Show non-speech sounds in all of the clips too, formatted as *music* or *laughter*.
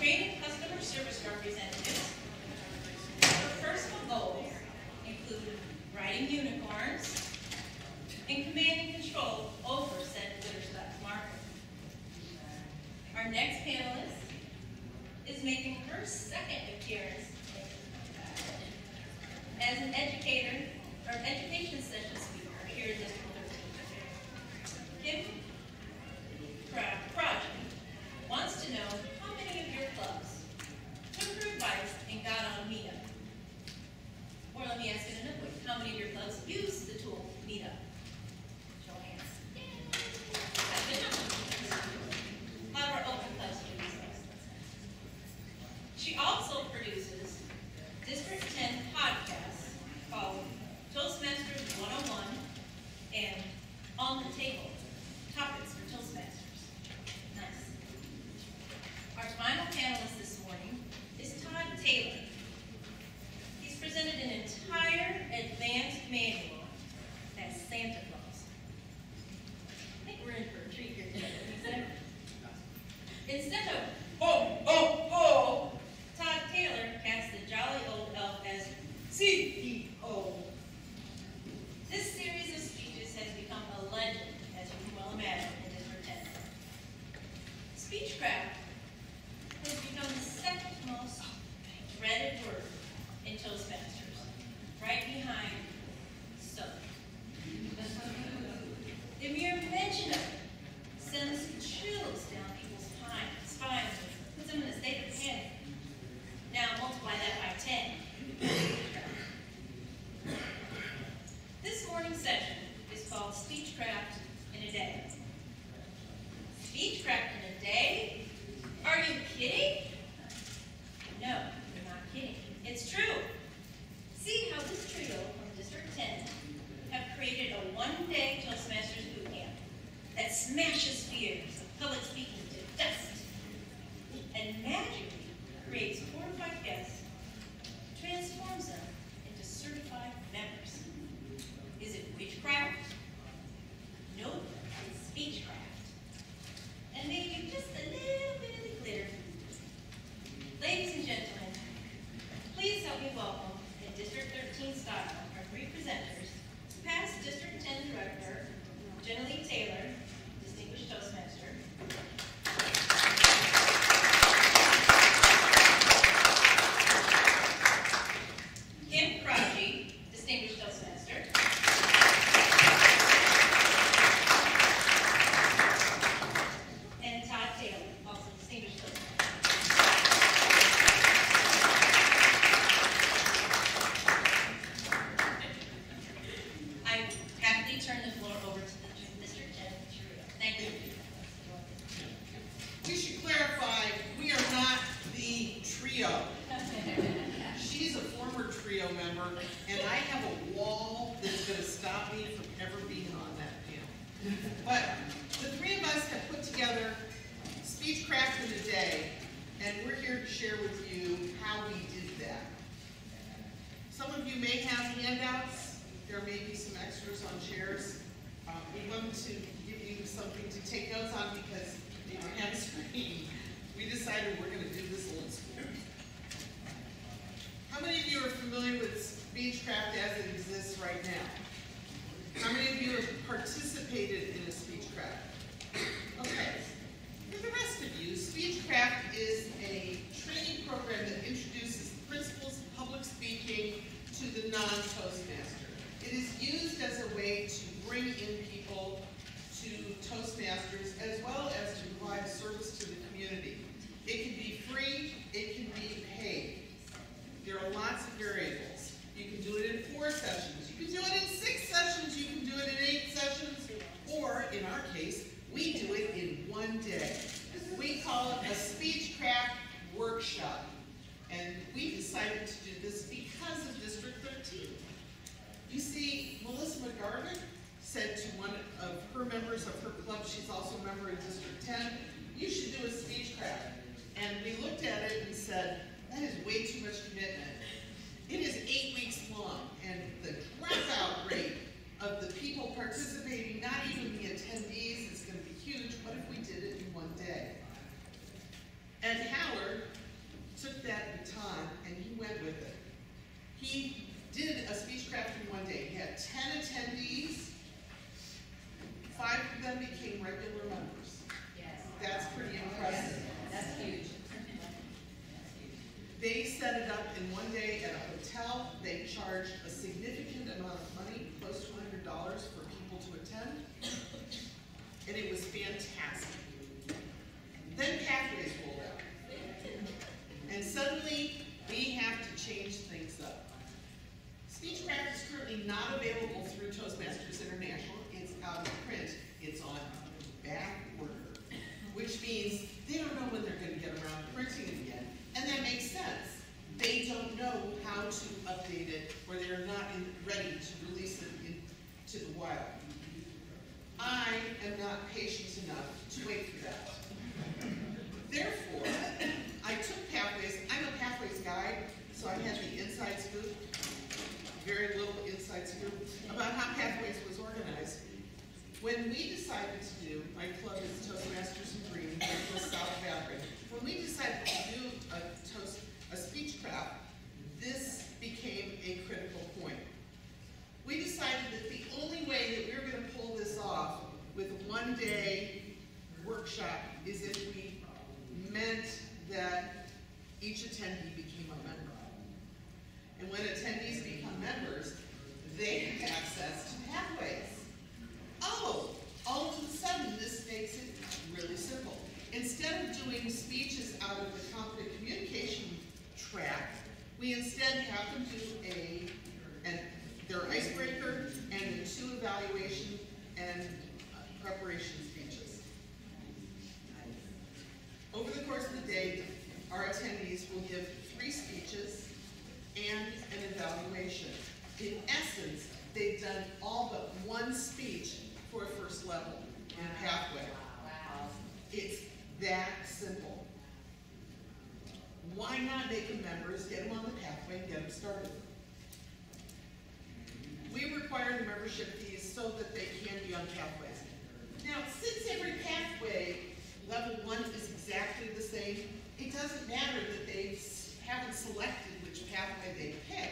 training customer service representatives. Her personal goals include riding unicorns and commanding may have handouts. There may be some extras on chairs. Um, we want to give you something to take notes on because they don't have *laughs* a screen. We decided we're going to do this a little Toastmasters, as well as to provide service to the community. participating, not even the attendees—it's going to be huge. What if we did it in one day? And Howard took that baton and he went with it. He did a speechcraft in one day. He had 10 attendees. Five of them became regular not available through Toastmasters International. It's out of print. It's on back order, which means they don't know when they're gonna get around to printing it again. And that makes sense. They don't know how to update it, or they're not in, ready to release it into the wild. I am not patient enough to wait for that. Therefore, I took Pathways, I'm a Pathways guy, so I had the inside scoop, very little inside scoop, about how Pathways was organized. When we decided to do, my club is Toastmasters in Green, south Akron. When we decided to do a toast, a speech craft, this became a critical point. We decided that the only way that we were gonna pull this off with a one-day workshop is if we meant that each attendee became a member. And when attendees become members, they have access to pathways. Oh, all of a sudden, this makes it really simple. Instead of doing speeches out of the conflict communication track, we instead have them do a, and their icebreaker and then two evaluation and uh, preparation speeches. Over the course of the day, our attendees will give three speeches and an evaluation. In essence, they've done all but one speech for a first level in Pathway. It's that simple. Why not make them members, get them on the pathway, and get them started? We require the membership fees so that they can be on pathways. Now, since every pathway, level one is exactly the same, it doesn't matter that they haven't selected which pathway they pick,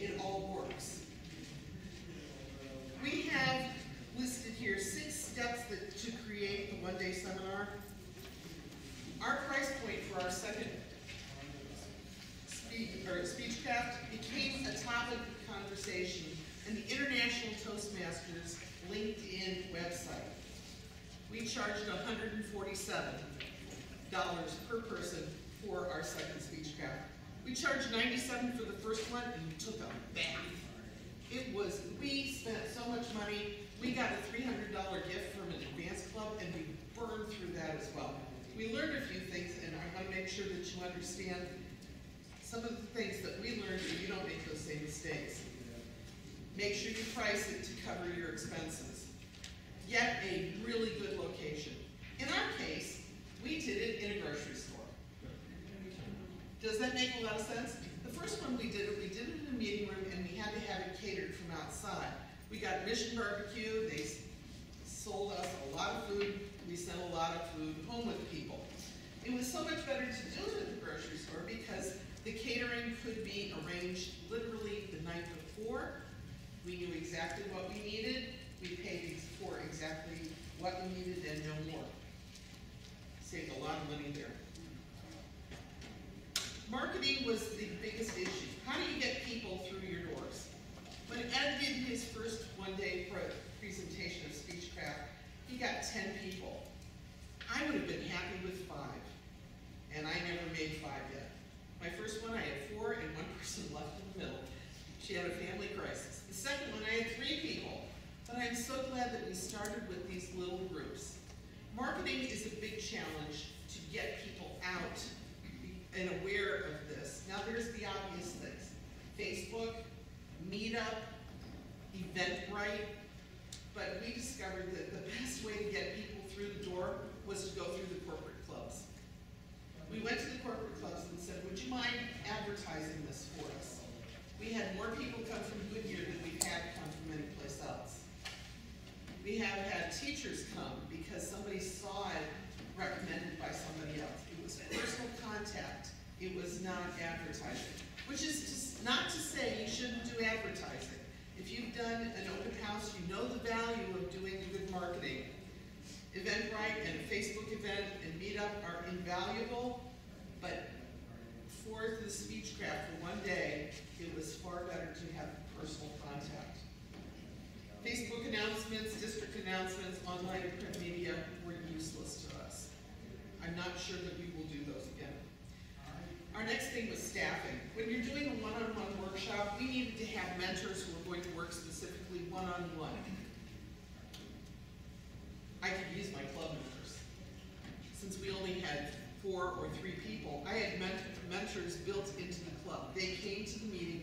it all works. We have listed here six steps that, to create the one-day seminar. Our price point for our second speech, or speech craft became a topic of conversation in the International Toastmasters LinkedIn website. We charged hundred and forty-seven dollars per person for our second speech craft. We charged ninety-seven for the first one and we took a bath. It was, we spent so much money, we got a three hundred dollar gift from an advance club and we burned through that as well. We learned a few things and I wanna make sure that you understand some of the things that we learned so you don't make those same mistakes. Make sure you price it to cover your expenses. Get a really good location. In our case, we did it in a grocery store. Does that make a lot of sense? The first one we did it, we did it in a meeting room and we had to have it catered from outside. We got Mission Barbecue, they sold us a lot of food, we sent a lot of food home with people. It was so much better to do it at the grocery store because the catering could be arranged literally the night before. We knew exactly what we needed, we paid for exactly what we needed and no more. Saved a lot of money there. Marketing was the biggest issue. How do you get people through your doors? When Ed did his first one-day pre- presentation of Speechcraft, he got ten people. I would have been happy with five, and I never made five yet. My first one, I had four, and one person left in the middle. She had a family crisis. The second one, I had three people, but I'm so glad that we started with these little groups. Marketing is a big challenge to get people out and aware of this. Now, there's the obvious things. Facebook, Meetup, Eventbrite, but we discovered that the best way to get people through the door was to go through the corporate clubs. We went to the corporate clubs and said, would mind advertising this for us? We had more people come from Goodyear than we've had come from any place else. We have had teachers come because somebody saw it recommended by somebody else. It was personal contact It was not advertising, which is not to say you shouldn't do advertising. If you've done an open house, you know the value of doing good marketing. Eventbrite and a Facebook event and meetup are invaluable, but for the Speechcraft for one day, it was far better to have personal contact. Facebook announcements, district announcements, online and print media were useless to us. I'm not sure that we will do those again. Our next thing was staffing. When you're doing a one-on-one workshop, we needed to have mentors who were going to work specifically one-on-one. I could use my club members. Since we only had four or three people, I had ment- mentors built into the club. They came to the meeting,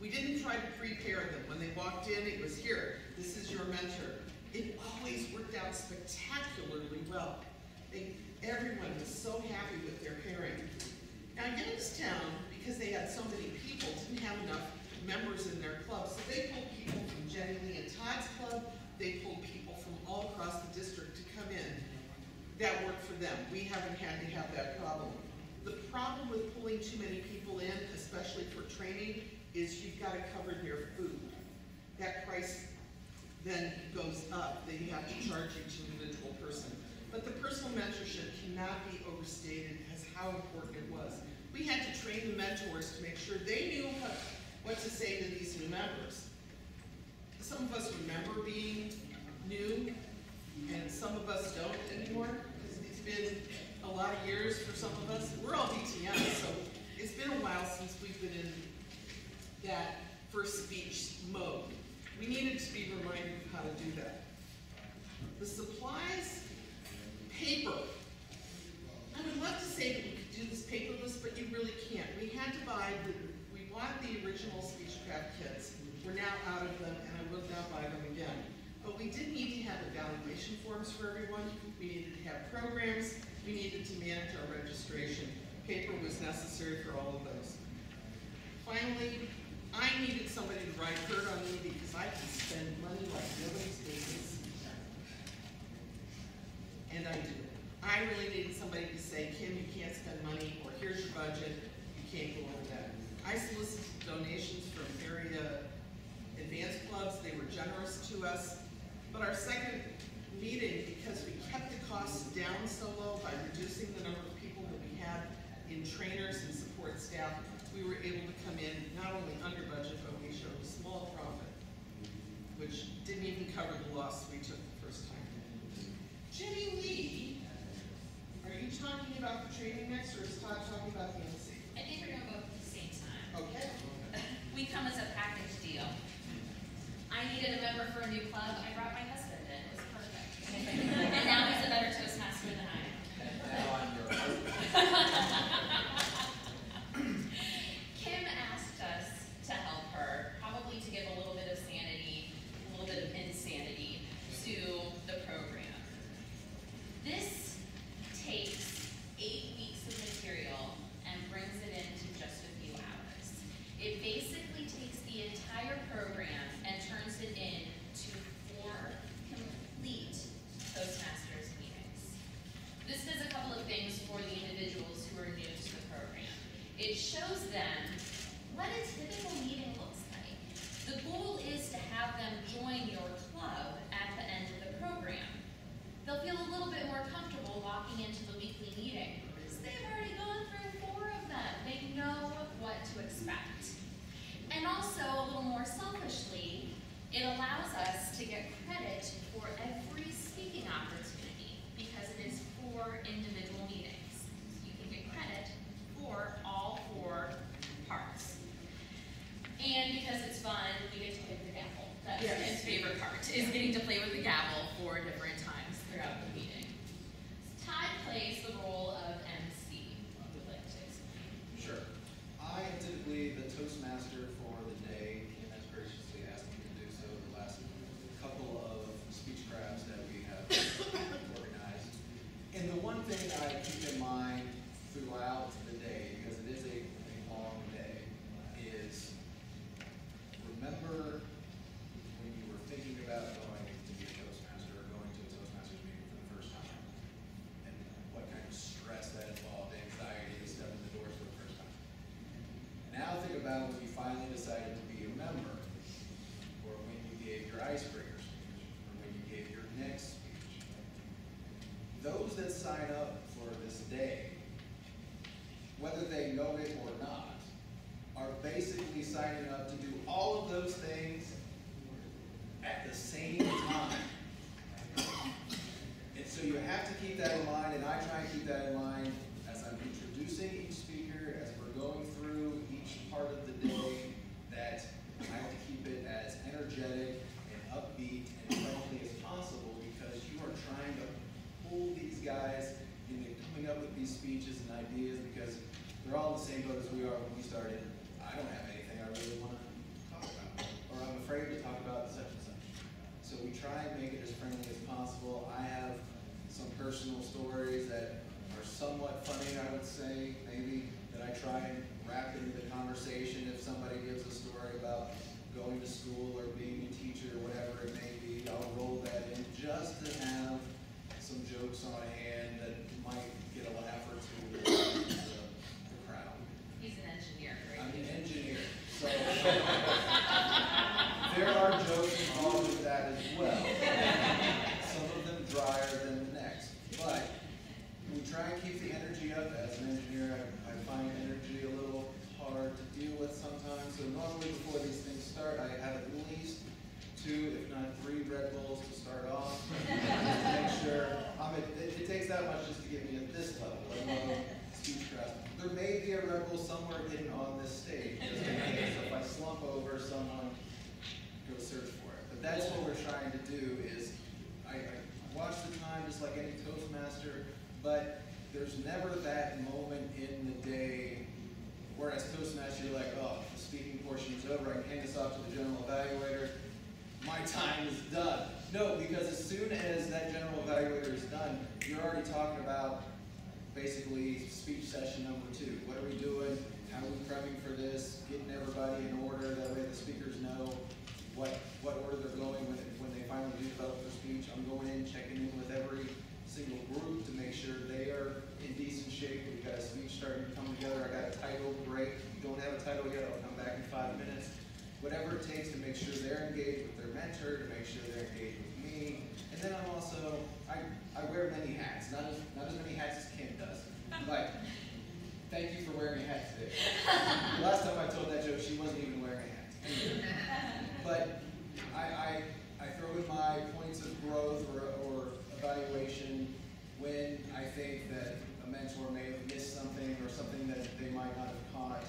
we, we didn't try to prepare them. When they walked in, it was here, this is your mentor. It always worked out spectacularly well. They, everyone was so happy with their pairing. Now Youngstown, because they had so many people, didn't have enough members in their club, so they pulled people from Jenny Lee and Todd's club, they pulled people from all across the district to come in. That worked for them, we haven't had to have that problem. The problem with pulling too many people in, especially for training, is you've gotta cover their food. That price then goes up, then you have to charge each individual person. But the personal mentorship cannot be overstated as how important it was. We had to train the mentors to make sure they knew what, what to say to these new members. Some of us remember being new, and some of us don't anymore. It's- It's been a lot of years for some of us. We're all DTM, so it's been a while since we've been in that first speech mode. We needed to be reminded of how to do that. The supplies, paper. I would love to say that we could do this paperless, but you really can't. We had to buy, the we bought the original Speechcraft kits. We're now out of them, and I will now buy them again. But we did need to have evaluation forms for everyone. We needed to have programs. We needed to manage our registration. Paper was necessary for all of those. Finally, I needed somebody to ride herd on me because I can spend money like nobody's business. And I do. I really needed somebody to say, Kim, you can't spend money, or here's your budget, you can't go over that. I solicited donations from area advanced clubs, they were generous to us. But our second meeting, because we kept the costs down so low by reducing the number of people that we had in trainers and support staff, we were able to come in not only under budget, but we showed a small profit, which didn't even cover the loss we took the first time. Jenilee, are you talking about the training next, or is Todd talking about the MC? I think we're gonna go at the same time. Okay. *laughs* We come as a package deal. I needed a member for a new club, I brought my husband in, it was perfect. And now he's a better Toastmaster the same time. And so you have to keep that in mind, and I try and keep that in mind as I'm introducing each speaker, as we're going through each part of the day, that I have to keep it as energetic and upbeat and friendly as possible, because you are trying to pull these guys into coming up with these speeches and ideas, because they're all in the same boat as we are when we started. I don't have anything I really wanna talk about, or I'm afraid to talk about such and such. So we try and make it as friendly as possible. I have some personal stories that are somewhat funny, I would say, maybe, that I try and wrap into the conversation. If somebody gives a story about going to school or being a teacher or whatever it may be, I'll roll that in just to have some jokes on hand that might get a laugh or two with the, the crowd. He's an engineer, I'm right? an engineer, so there are jokes involved with that as well. Some of them drier than the next, but we try and keep the energy up. As an engineer, I, I find energy a little hard to deal with sometimes. So normally before these things start, I have at least two, if not three Red Bulls to start off. Just to make sure, I'm at, it, it takes that much just to get me at this level, let alone speech craft. There may a Red Bull somewhere hidden on this stage, just in case if I slump over, someone go search for it. But that's what we're trying to do is, I, I watch the time just like any Toastmaster, but there's never that moment in the day where as Toastmaster, you're like, oh, the speaking portion is over, I can hand this off to the general evaluator, my time is done. No, because as soon as that general evaluator is done, you're already talking about basically speech session number two. What are we doing? How are we prepping for this? Getting everybody in order, that way the speakers know what, what order they're going when, when they finally do develop their speech. I'm going in, checking in with every single group to make sure they are in decent shape. We've got a speech starting to come together. I got a title, great. If you don't have a title yet, I'll come back in five minutes. Whatever it takes to make sure they're engaged with their mentor, to make sure they're engaged with me. And then I'm also, I, I wear many hats, not as, not as many hats as Kim does. But, thank you for wearing a hat today. *laughs* Last time I told that joke, she wasn't even wearing a hat. But I, I, I throw in my points of growth or, or evaluation when I think that a mentor may have missed something or something that they might not have caught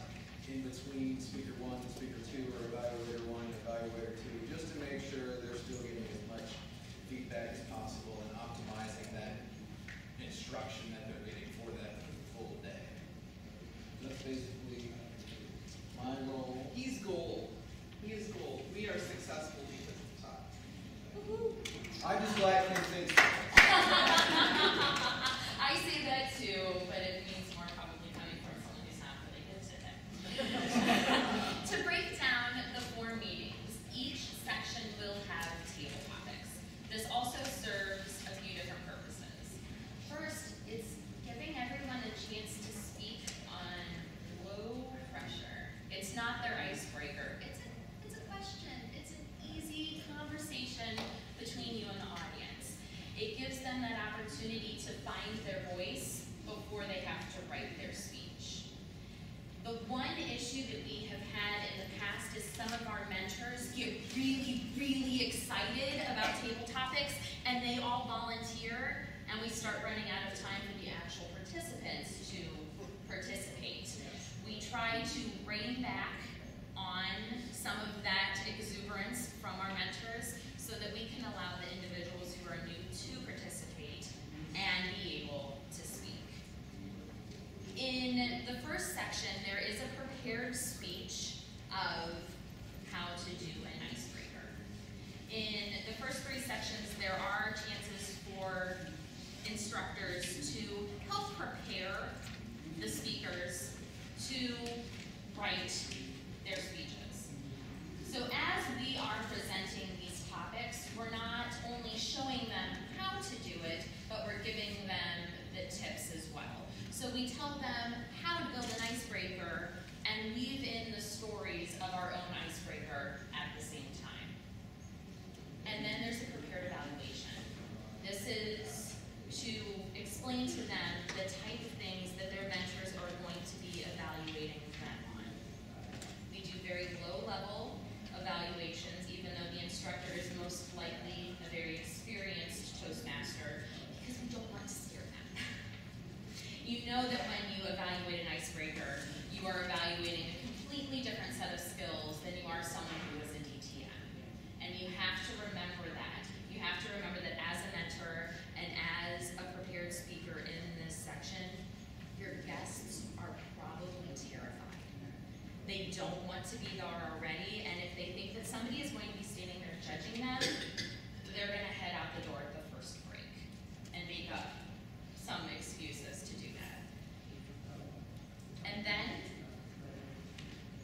in between speaker one and speaker two or evaluator one and evaluator two, just to make sure they're still getting as much feedback as possible and optimizing that instruction that they're getting for that full day. That's basically my role. He's gold. He is gold. We are successful because of Todd. I'm just glad Kim thinks. I say that too, but it means more probably coming from someone who's not really good at it. To break down the four meetings, each section will have table topics. This also serves a few different purposes. First, it's giving everyone a chance to speak on low pressure. It's not their icebreaker. It's a, it's a question. It's an easy conversation between you and the audience. It gives them that opportunity to find their voice before they have to write their speech. The one issue that we have had in the past is some of our mentors get really, really excited about table topics and they all volunteer and we start running out of time for the actual participants to participate. We try to rein back on some of that exuberance from our mentors so that we can allow the individuals who are new to participate and be able to speak. In the first section, there is a prepared speech of how to do an icebreaker. In the first three sections, there are chances for instructors to help prepare the speakers to write their speeches. So as we are presenting these topics, we're not only showing them how to do it, but we're giving them the tips as well. So we tell them how to build an icebreaker and weave in the stories of our own icebreaker at the same time. And then there's a prepared evaluation. This is to explain to them the type of things that their mentors are going to be evaluating they don't want to be there already, and if they think that somebody is going to be standing there judging them, they're gonna head out the door at the first break and make up some excuses to do that. And then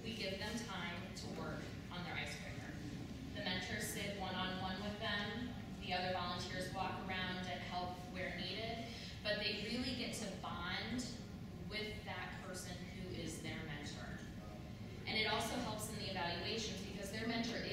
we give them time to work on their icebreaker. The mentors sit one-on-one with them, the other volunteers walk around and help where needed, but they really get to evaluations because their mentor